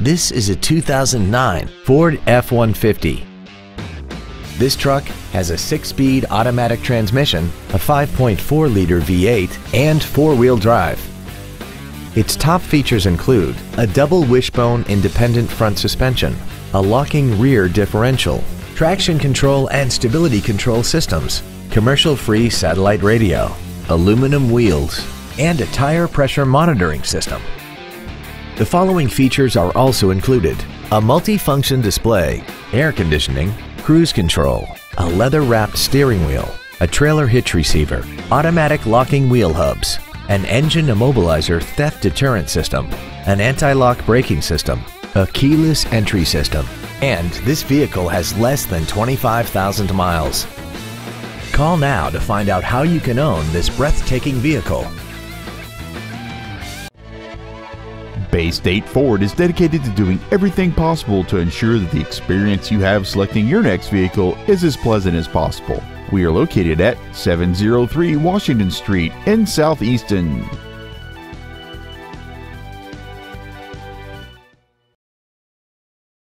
This is a 2009 Ford F-150. This truck has a six-speed automatic transmission, a 5.4-liter V8, and four-wheel drive. Its top features include a double wishbone independent front suspension, a locking rear differential, traction control and stability control systems, commercial-free satellite radio, aluminum wheels, and a tire pressure monitoring system. The following features are also included. A multi-function display, air conditioning, cruise control, a leather-wrapped steering wheel, a trailer hitch receiver, automatic locking wheel hubs, an engine immobilizer theft deterrent system, an anti-lock braking system, a keyless entry system, and this vehicle has less than 25,000 miles. Call now to find out how you can own this breathtaking vehicle. Bay State Ford is dedicated to doing everything possible to ensure that the experience you have selecting your next vehicle is as pleasant as possible. We are located at 703 Washington Street in Stoughton.